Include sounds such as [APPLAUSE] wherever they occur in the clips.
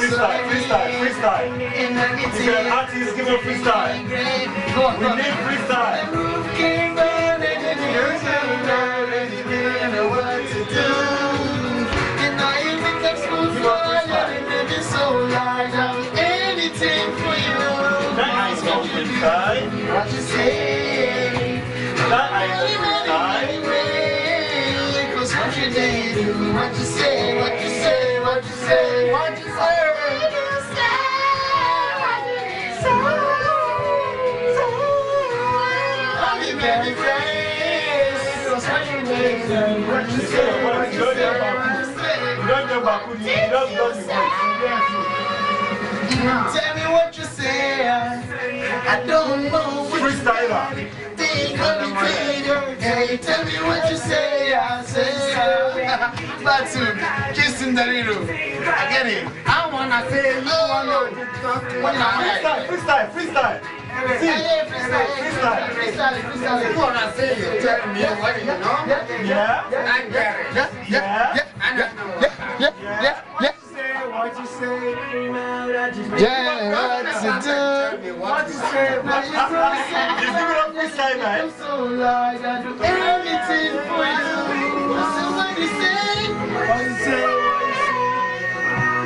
freestyle, freestyle, freestyle. If you're an artist, give me a freestyle. We need freestyle. What you say? That I freestyle. Anyway, 'cause what you what you say, what you say, what you say, what you say. Tell me what you say. I don't know what you Freestyler. think of me greater. Hey, tell me what you say. I say, [LAUGHS] Batu, kissing the little. I get it. I wanna say no one know. When I Freestyle, freestyle, freestyle.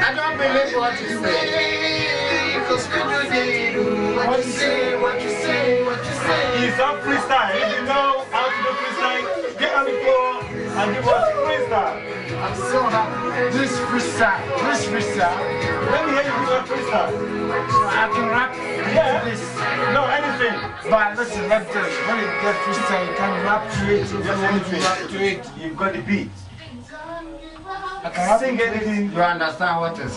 I don't believe what you say. Cause you do, what you say, what you say, what you say. It's a freestyle. If you know how to do freestyle, get on the floor and give us freestyle. I'm so happy. This freestyle, this freestyle. Let me hear you do a freestyle. I can rap Yeah. this. No, anything. But listen, let this. When you get freestyle, you can rap to it. You Just can anything. rap to it. You've got the beat. I can rap Sing anything. You understand what is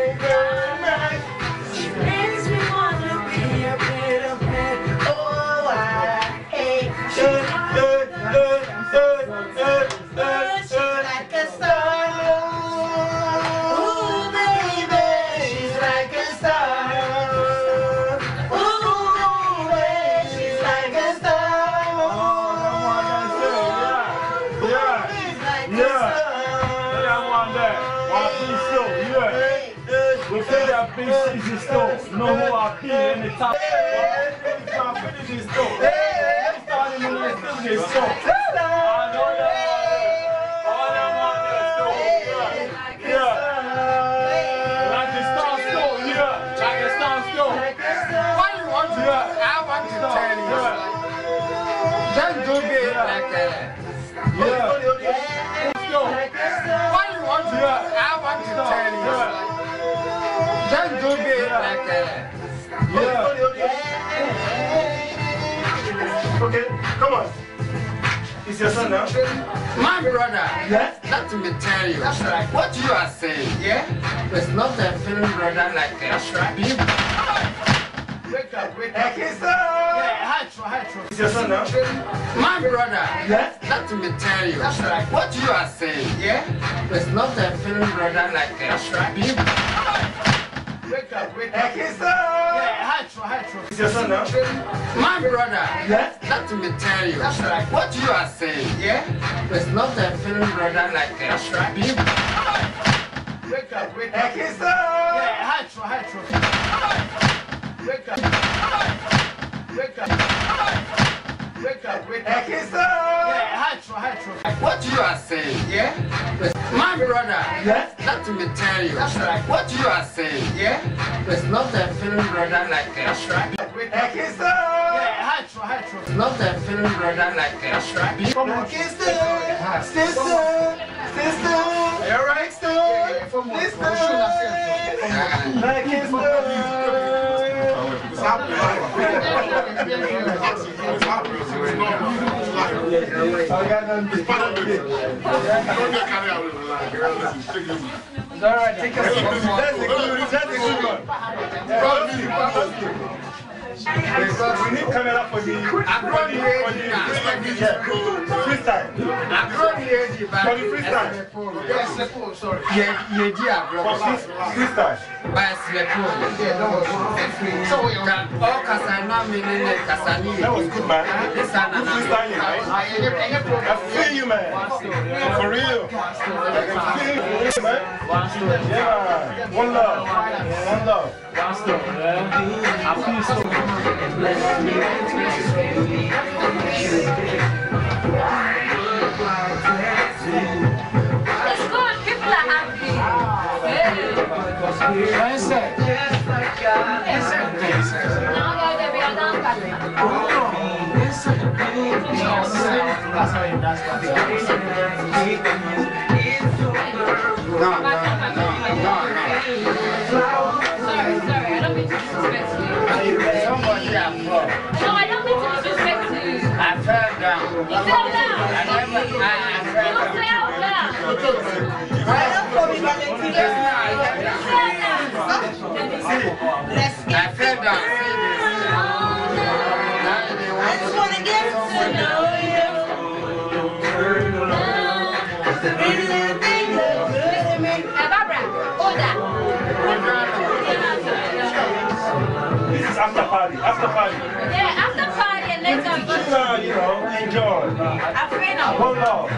Yeah. Yeah. Like the star store. Yeah. Like the star store. Why you want to? Yeah. I want to tell you. Yeah. Just do it. Yeah. Why you to? I want to Okay, come on. It's your son now. My brother, Yes? let me tell you. That's right. What you are saying, Yeah? it's not a film brother like a. That's right. Big Wake up, wake up. Okay, sir. Throw, high throw. It's your son now. My brother, Yes? let me tell you. That's right. What you are saying, Yeah? it's not a film brother like a. That's right. Big Wake up, wake up. Okay, sir. High throw. It's your son now. My brother, Yes? let me tell you. That's right. What you are saying, Yeah? it's not a film brother like a. That's right. Big Wake up, wake up. Okay, sir. High throw. Wake up. Wake up. Wake up, wake up. Okay, sir. High throw. What you are saying, Yeah? My brother, Yes? let me tell you. That's right. What you are saying, Yeah? it's not a film brother like a. That's right. Wake up. Okay, sir. High throw, high throw. It's not a film brother like a. That's right. Big Come on. Okay, sister. Sister. Sister. All right, Sister. Sister. Ah. Okay, All right, take us. That's a good one. That's a good one. We need camera for the for the freestyle. For the freestyle. Yes, sorry. Yeah, yeah, yeah, bro. For freestyle. By Slepo. Yeah, that. So you can all Kasana meaning Kasani. That was good, man. Good freestyling, right? I good. People are happy. Now done, Patrick. Sorry, sorry. I you. Somebody agro. I don't to you. I fell down. You I don't mean to suspect you. I fell down. I never I I You fell don't down. Hold that. This is after party. After party. Yeah, after party and later. Uh, you know, enjoy. Free now. One love.